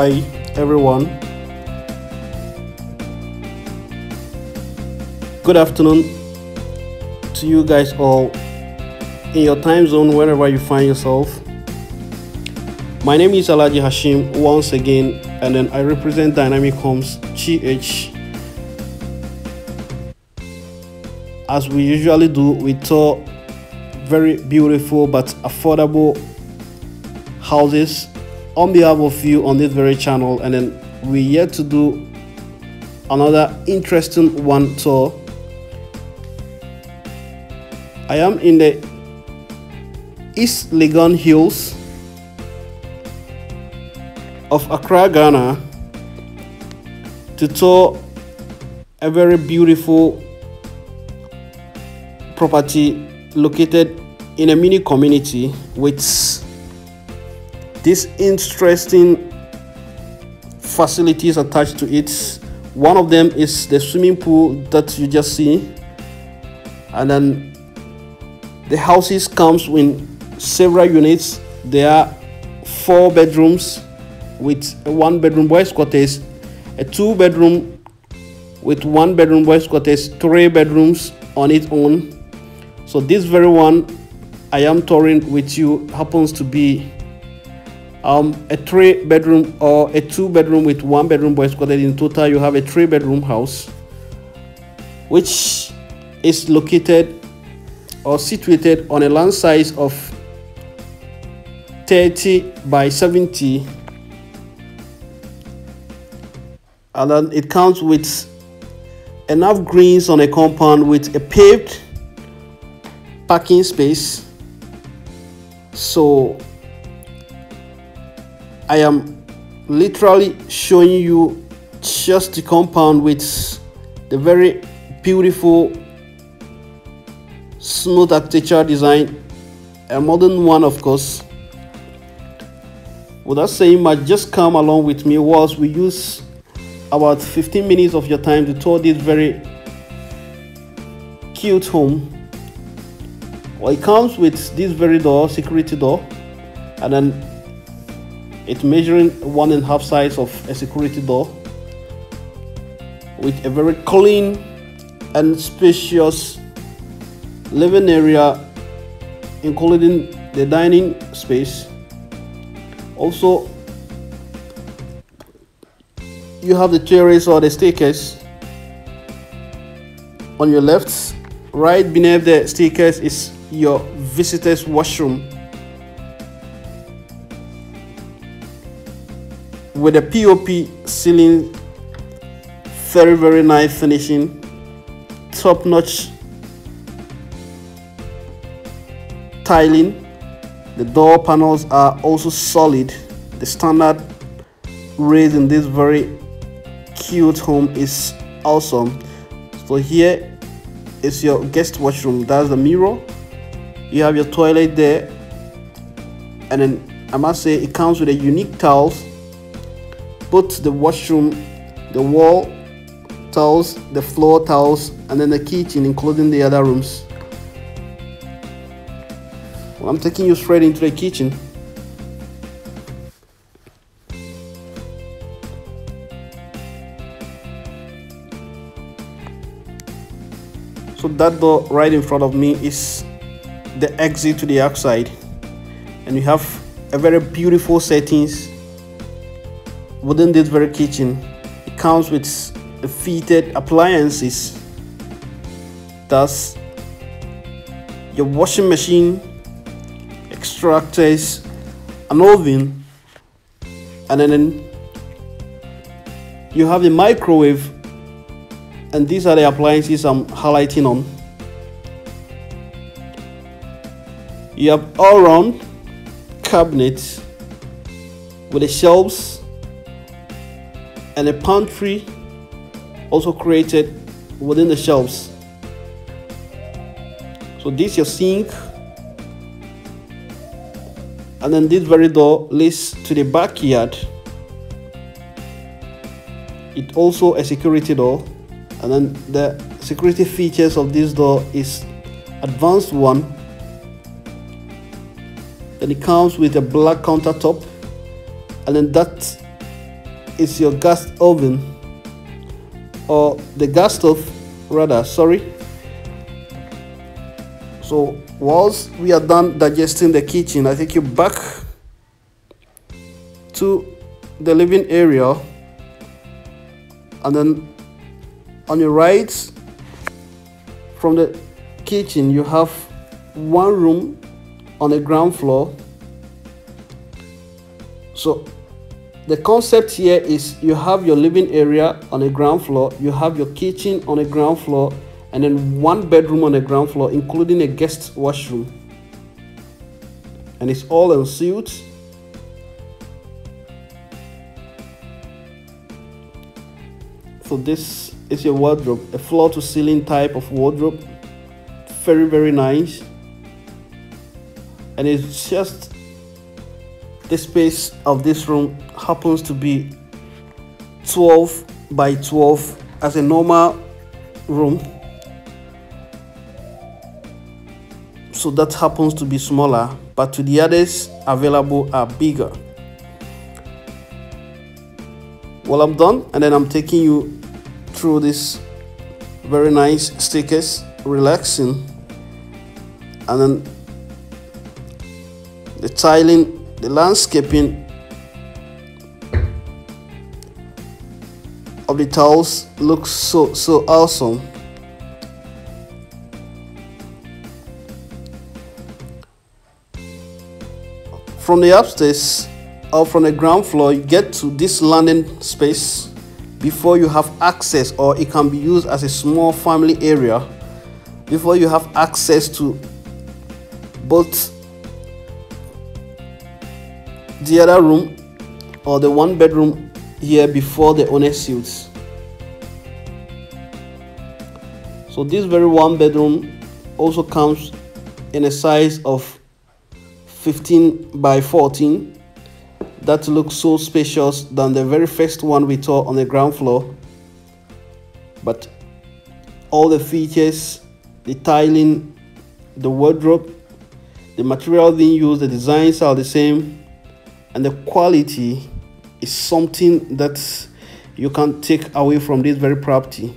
Hi everyone. Good afternoon to you guys all in your time zone wherever you find yourself. My name is Alhaji Hashim once again and then I represent Dynamic Homes GH. As we usually do, we tour very beautiful but affordable houses on behalf of you on this very channel and then we yet to do another interesting one tour. I am in the east legon hills of accra ghana to tour a very beautiful property located in a mini community with these interesting facilities attached to it. One of them is the swimming pool that you just see. And then the houses comes with several units. There are four bedrooms with one bedroom boys quarters a two bedroom with one bedroom boys quarters three bedrooms on its own. So this very one i am touring with you happens to be um, a three bedroom or a two bedroom with one bedroom boys quarter in total you have a three bedroom house which is located or situated on a land size of 30 by 70 and then it comes with enough greens on a compound with a paved parking space. So I am literally showing you just the compound with the very beautiful smooth architecture design a modern one of course. Without saying much just come along with me whilst we use about 15 minutes of your time to tour this very cute home. Well it comes with this very door security door and then it's measuring one and a half size of a security door with a very clean and spacious living area including the dining space. Also you have the terrace or the staircase. On your left right beneath the staircase is your visitors washroom with a POP ceiling, very very nice finishing, top notch tiling. The door panels are also solid. The standard raised in this very cute home is awesome. So here is your guest washroom. That's the mirror. You have your toilet there, and then I must say it comes with a unique tiles both the washroom, the wall tiles, the floor tiles, and then the kitchen, including the other rooms. Well, I'm taking you straight into the kitchen. So that door right in front of me is the exit to the outside, and you have a very beautiful settings within this very kitchen. It comes with fitted appliances. Thus your washing machine extractors an oven and then you have the microwave and these are the appliances I'm highlighting on. You have all round cabinets with the shelves and a pantry also created within the shelves. So this your sink and then this very door leads to the backyard. It also a security door and then the security features of this door is advanced one then it comes with a black countertop and then that is your gas oven or the gas stove rather sorry. So whilst we are done digesting the kitchen i take you back to the living area and then on your right from the kitchen you have one room on the ground floor. So the concept here is you have your living area on the ground floor you have your kitchen on the ground floor and then one bedroom on the ground floor including a guest washroom. And it's all en suite so this is your wardrobe a floor to ceiling type of wardrobe. Very very nice. And it's just the space of this room happens to be 12 by 12 as a normal room. So that happens to be smaller but to the others available are bigger. Well i'm done and then i'm taking you through this very nice stickers relaxing and then the tiling the landscaping of the tiles looks so so awesome. From the upstairs or from the ground floor you get to this landing space before you have access or it can be used as a small family area before you have access to both the other room or the one bedroom here before the owner suites so this very one bedroom also comes in a size of 15 by 14 that looks so spacious than the very first one we saw on the ground floor. But all the features the tiling the wardrobe the material being used the designs are the same and the quality is something that you can take away from this very property.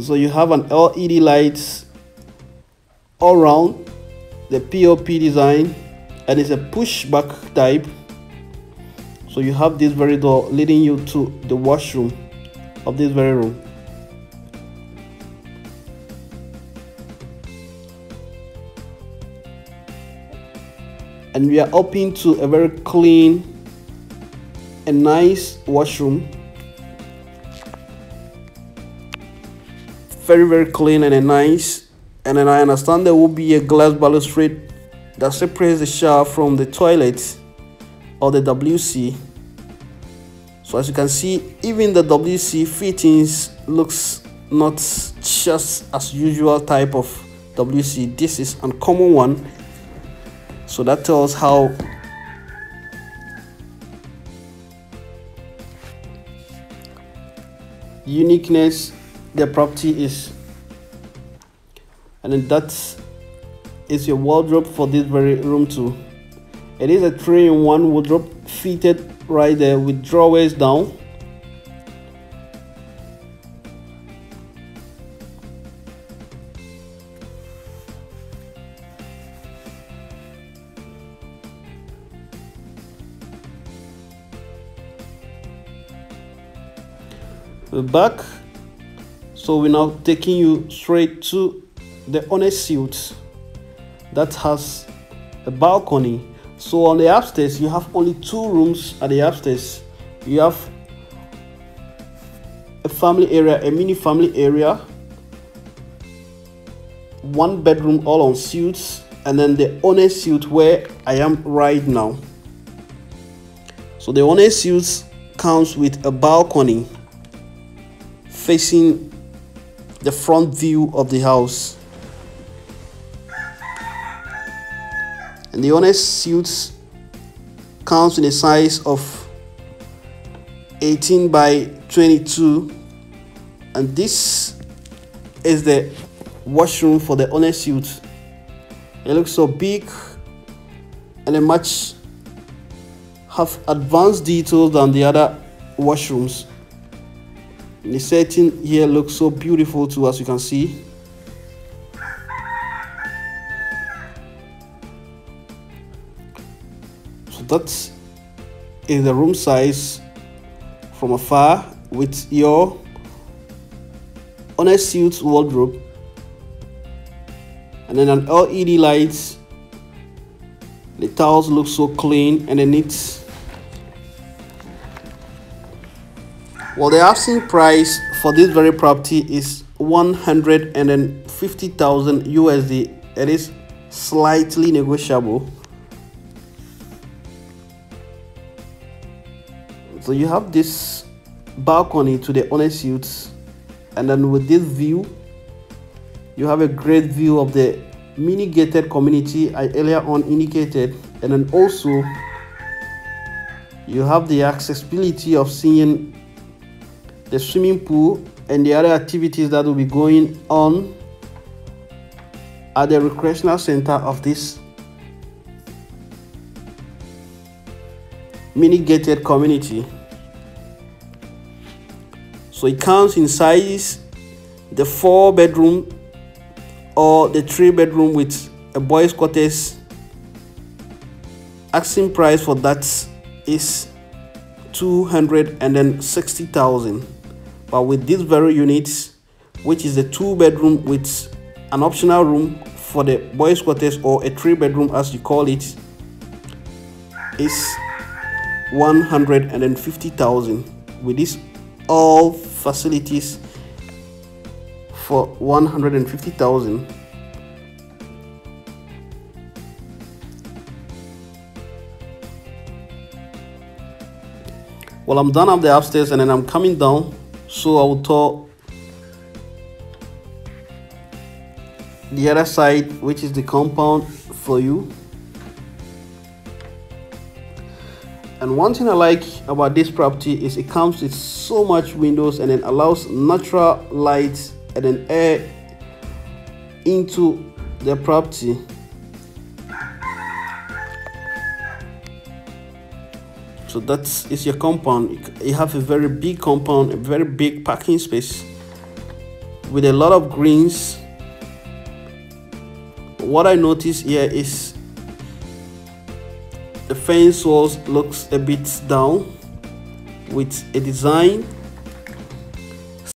So you have an led lights all around the pop design and it's a pushback type. So you have this very door leading you to the washroom of this very room and we are open to a very clean and nice washroom very very clean and a nice and then I understand there will be a glass balustrade that separates the shower from the toilet or the WC. So as you can see, even the WC fittings looks not just as usual type of WC. This is uncommon one. So that tells how uniqueness the property is. And then that's your wardrobe for this very room too. It is a three-in-one wardrobe fitted right there with drawers down the back so we're now taking you straight to the honest suite that has a balcony. So on the upstairs, you have only two rooms at the upstairs. You have a family area, a mini family area, one bedroom all on suites, and then the owner suite where I am right now. So the owner suite comes with a balcony facing the front view of the house. and the honest suits comes in a size of 18 by 22 and this is the washroom for the honest suit. It looks so big and a much have advanced details than the other washrooms the setting here looks so beautiful too as you can see. So that is the room size from afar with your honest suit wardrobe. And then an LED lights. The tiles look so clean and neat well the asking price for this very property is 150,000 USD it is slightly negotiable. So you have this balcony to the honest suites and then with this view you have a great view of the mini gated community I earlier on indicated and then also you have the accessibility of seeing the swimming pool and the other activities that will be going on at the recreational center of this mini gated community. So it counts in size the four bedroom or the three bedroom with a boys quarters. Asking price for that is 260,000 but with this very unit which is a two bedroom with an optional room for the boys quarters or a three bedroom as you call it is 150,000 with this all facilities for 150,000 well i'm done up the upstairs and then i'm coming down so i will tour the other side which is the compound for you. And one thing i like about this property is it comes with so much windows and it allows natural light and then air into the property so that is your compound. You have a very big compound a very big parking space with a lot of greens. What i notice here is the fence walls looks a bit down with a design